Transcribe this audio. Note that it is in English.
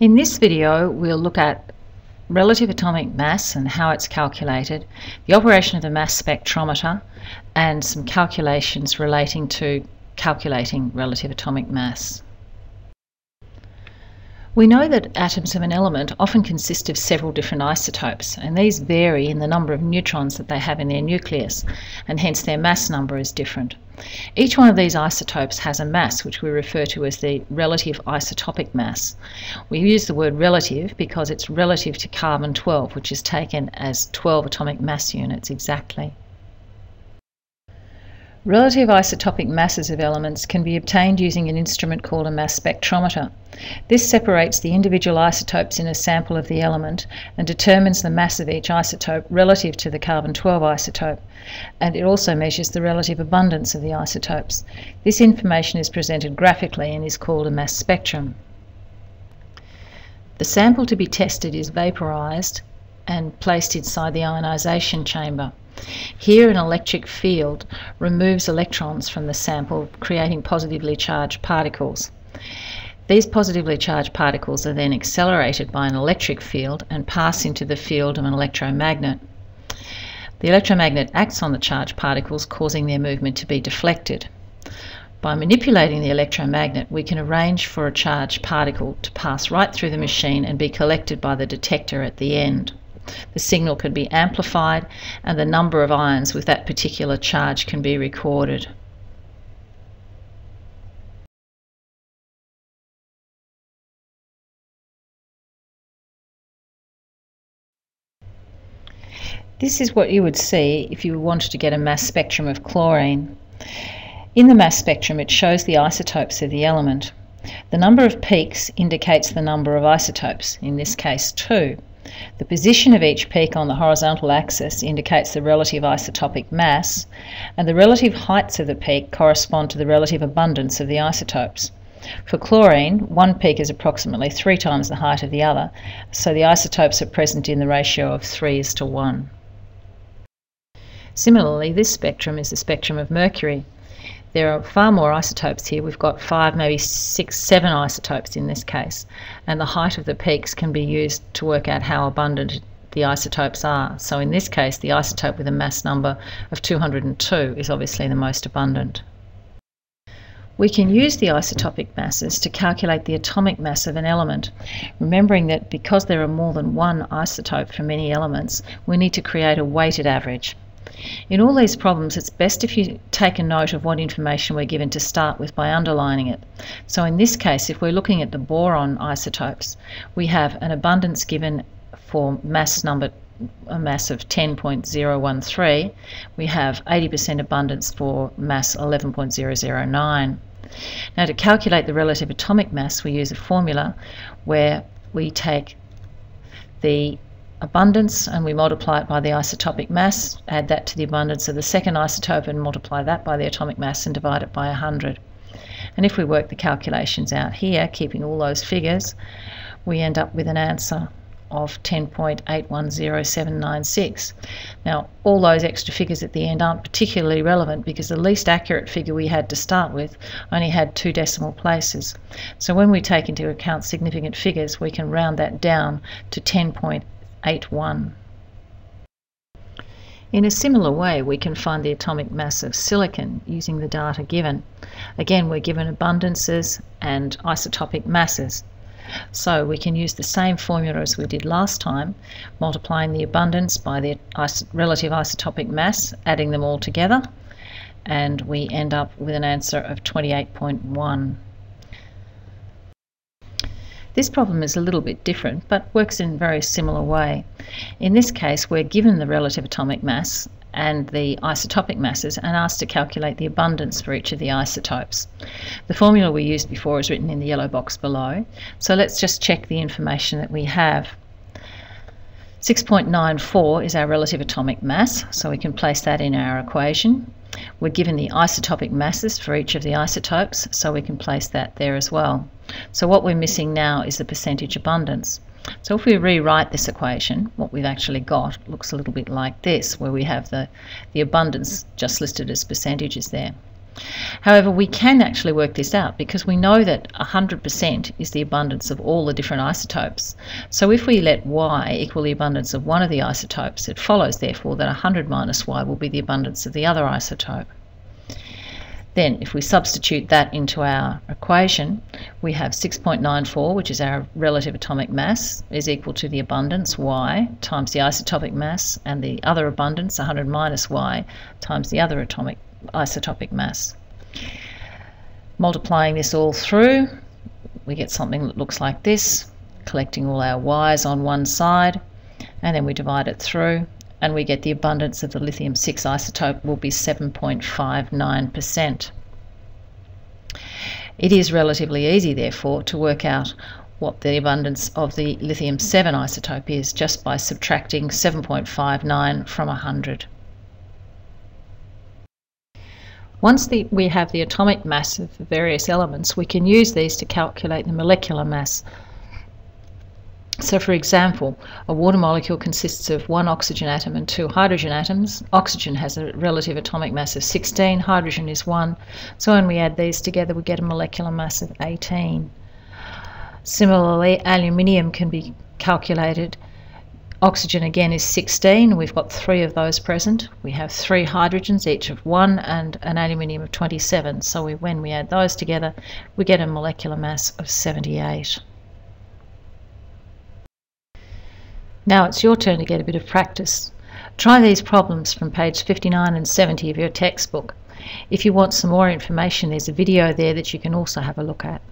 In this video we'll look at relative atomic mass and how it's calculated, the operation of the mass spectrometer and some calculations relating to calculating relative atomic mass. We know that atoms of an element often consist of several different isotopes, and these vary in the number of neutrons that they have in their nucleus, and hence their mass number is different. Each one of these isotopes has a mass, which we refer to as the relative isotopic mass. We use the word relative because it's relative to carbon 12, which is taken as 12 atomic mass units exactly. Relative isotopic masses of elements can be obtained using an instrument called a mass spectrometer. This separates the individual isotopes in a sample of the element and determines the mass of each isotope relative to the carbon 12 isotope, and it also measures the relative abundance of the isotopes. This information is presented graphically and is called a mass spectrum. The sample to be tested is vaporized and placed inside the ionization chamber. Here an electric field removes electrons from the sample, creating positively charged particles. These positively charged particles are then accelerated by an electric field and pass into the field of an electromagnet. The electromagnet acts on the charged particles, causing their movement to be deflected. By manipulating the electromagnet, we can arrange for a charged particle to pass right through the machine and be collected by the detector at the end. The signal can be amplified and the number of ions with that particular charge can be recorded. This is what you would see if you wanted to get a mass spectrum of chlorine. In the mass spectrum it shows the isotopes of the element. The number of peaks indicates the number of isotopes, in this case 2. The position of each peak on the horizontal axis indicates the relative isotopic mass, and the relative heights of the peak correspond to the relative abundance of the isotopes. For chlorine, one peak is approximately three times the height of the other, so the isotopes are present in the ratio of 3 is to 1. Similarly, this spectrum is the spectrum of mercury. There are far more isotopes here. We've got five, maybe six, seven isotopes in this case. And the height of the peaks can be used to work out how abundant the isotopes are. So in this case, the isotope with a mass number of 202 is obviously the most abundant. We can use the isotopic masses to calculate the atomic mass of an element, remembering that because there are more than one isotope for many elements, we need to create a weighted average. In all these problems, it's best if you take a note of what information we're given to start with by underlining it. So in this case, if we're looking at the boron isotopes, we have an abundance given for mass number a mass of 10.013, we have 80% abundance for mass 11.009. Now to calculate the relative atomic mass, we use a formula where we take the abundance and we multiply it by the isotopic mass, add that to the abundance of the second isotope and multiply that by the atomic mass and divide it by 100. And if we work the calculations out here, keeping all those figures, we end up with an answer of 10.810796. Now, all those extra figures at the end aren't particularly relevant because the least accurate figure we had to start with only had two decimal places. So when we take into account significant figures, we can round that down to 10.81. 81. In a similar way, we can find the atomic mass of silicon using the data given. Again, we're given abundances and isotopic masses. So we can use the same formula as we did last time, multiplying the abundance by the relative isotopic mass, adding them all together, and we end up with an answer of 28.1. This problem is a little bit different, but works in a very similar way. In this case, we're given the relative atomic mass and the isotopic masses and asked to calculate the abundance for each of the isotopes. The formula we used before is written in the yellow box below, so let's just check the information that we have. 6.94 is our relative atomic mass, so we can place that in our equation. We're given the isotopic masses for each of the isotopes, so we can place that there as well. So what we're missing now is the percentage abundance. So if we rewrite this equation, what we've actually got looks a little bit like this, where we have the, the abundance just listed as percentages there. However, we can actually work this out because we know that 100% is the abundance of all the different isotopes. So if we let y equal the abundance of one of the isotopes, it follows therefore that 100 minus y will be the abundance of the other isotope. Then, if we substitute that into our equation, we have 6.94, which is our relative atomic mass, is equal to the abundance, y, times the isotopic mass, and the other abundance, 100 minus y, times the other atomic isotopic mass. Multiplying this all through, we get something that looks like this, collecting all our y's on one side, and then we divide it through, and we get the abundance of the lithium 6 isotope will be 7.59%. It is relatively easy, therefore, to work out what the abundance of the lithium 7 isotope is just by subtracting 7.59 from 100. Once the, we have the atomic mass of the various elements, we can use these to calculate the molecular mass. So for example, a water molecule consists of one oxygen atom and two hydrogen atoms. Oxygen has a relative atomic mass of 16, hydrogen is 1. So when we add these together, we get a molecular mass of 18. Similarly, aluminium can be calculated Oxygen again is 16. We've got three of those present. We have three hydrogens, each of one, and an aluminium of 27. So we, when we add those together, we get a molecular mass of 78. Now it's your turn to get a bit of practice. Try these problems from page 59 and 70 of your textbook. If you want some more information, there's a video there that you can also have a look at.